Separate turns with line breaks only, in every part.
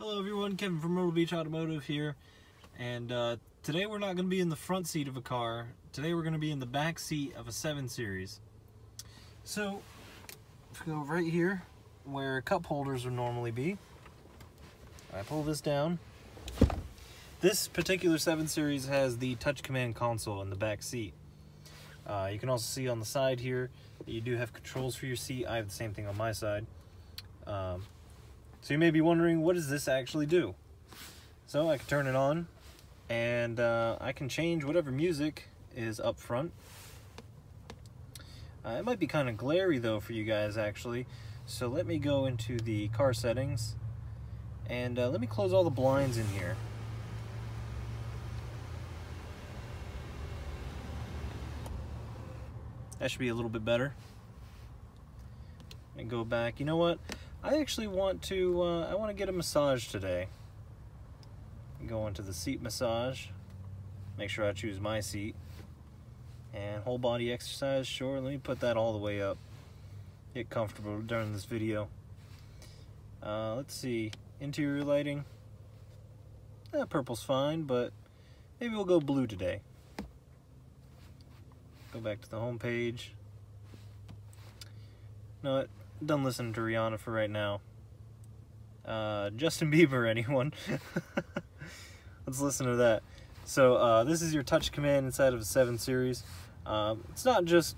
Hello everyone, Kevin from Myrtle Beach Automotive here, and uh, today we're not going to be in the front seat of a car. Today we're going to be in the back seat of a 7 Series. So, if we go right here, where cup holders would normally be, I pull this down. This particular 7 Series has the touch command console in the back seat. Uh, you can also see on the side here that you do have controls for your seat. I have the same thing on my side. Um, so you may be wondering, what does this actually do? So I can turn it on, and uh, I can change whatever music is up front. Uh, it might be kind of glary though for you guys actually, so let me go into the car settings, and uh, let me close all the blinds in here. That should be a little bit better. And go back. You know what? I actually want to, uh, I want to get a massage today. Go into the seat massage. Make sure I choose my seat. And whole body exercise, sure. Let me put that all the way up. Get comfortable during this video. Uh, let's see, interior lighting. Eh, purple's fine, but maybe we'll go blue today. Go back to the home page. No? Done listening to Rihanna for right now. Uh, Justin Bieber, anyone? Let's listen to that. So uh, this is your touch command inside of a 7 Series. Um, it's not just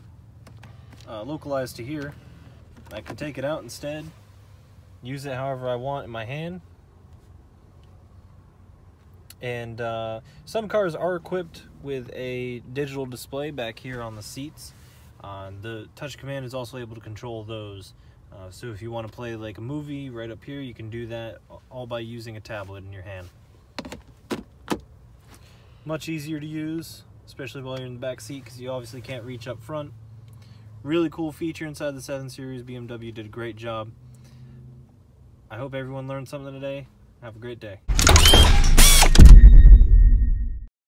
uh, localized to here. I can take it out instead, use it however I want in my hand. And uh, some cars are equipped with a digital display back here on the seats. Uh, the touch command is also able to control those. Uh, so if you want to play like a movie right up here, you can do that all by using a tablet in your hand. Much easier to use, especially while you're in the back seat because you obviously can't reach up front. Really cool feature inside the 7 Series. BMW did a great job. I hope everyone learned something today. Have a great day.